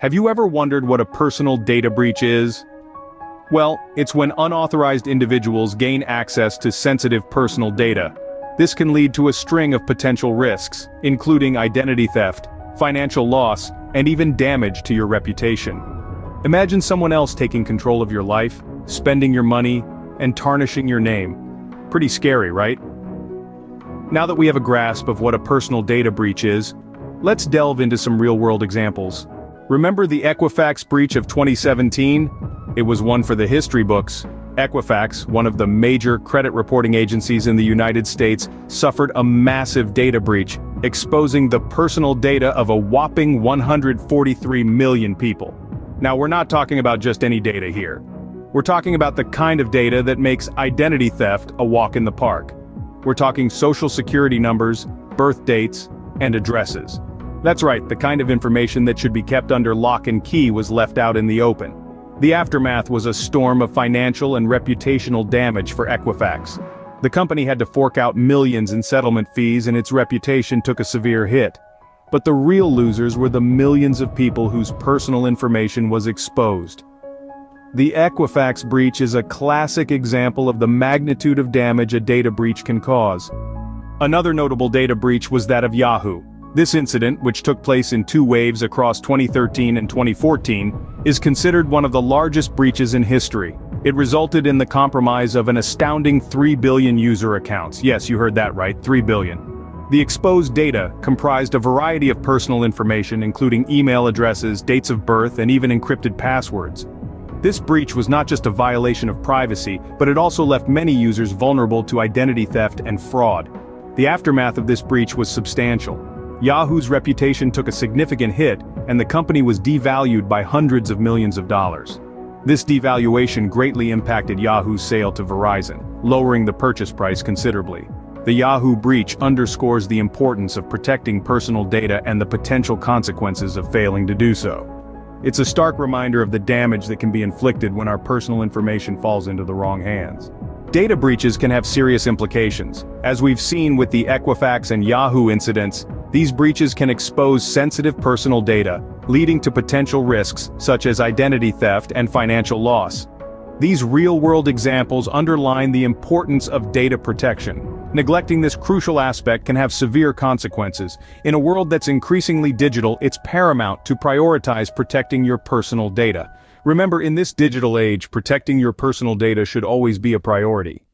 Have you ever wondered what a personal data breach is? Well, it's when unauthorized individuals gain access to sensitive personal data. This can lead to a string of potential risks, including identity theft, financial loss, and even damage to your reputation. Imagine someone else taking control of your life, spending your money, and tarnishing your name. Pretty scary, right? Now that we have a grasp of what a personal data breach is, let's delve into some real-world examples. Remember the Equifax breach of 2017? It was one for the history books. Equifax, one of the major credit reporting agencies in the United States, suffered a massive data breach, exposing the personal data of a whopping 143 million people. Now we're not talking about just any data here. We're talking about the kind of data that makes identity theft a walk in the park. We're talking social security numbers, birth dates, and addresses. That's right, the kind of information that should be kept under lock and key was left out in the open. The aftermath was a storm of financial and reputational damage for Equifax. The company had to fork out millions in settlement fees and its reputation took a severe hit. But the real losers were the millions of people whose personal information was exposed. The Equifax breach is a classic example of the magnitude of damage a data breach can cause. Another notable data breach was that of Yahoo. This incident, which took place in two waves across 2013 and 2014, is considered one of the largest breaches in history. It resulted in the compromise of an astounding 3 billion user accounts. Yes, you heard that right, 3 billion. The exposed data comprised a variety of personal information including email addresses, dates of birth, and even encrypted passwords. This breach was not just a violation of privacy, but it also left many users vulnerable to identity theft and fraud. The aftermath of this breach was substantial. Yahoo's reputation took a significant hit, and the company was devalued by hundreds of millions of dollars. This devaluation greatly impacted Yahoo's sale to Verizon, lowering the purchase price considerably. The Yahoo breach underscores the importance of protecting personal data and the potential consequences of failing to do so. It's a stark reminder of the damage that can be inflicted when our personal information falls into the wrong hands. Data breaches can have serious implications. As we've seen with the Equifax and Yahoo incidents, these breaches can expose sensitive personal data, leading to potential risks such as identity theft and financial loss. These real-world examples underline the importance of data protection. Neglecting this crucial aspect can have severe consequences. In a world that's increasingly digital, it's paramount to prioritize protecting your personal data. Remember, in this digital age, protecting your personal data should always be a priority.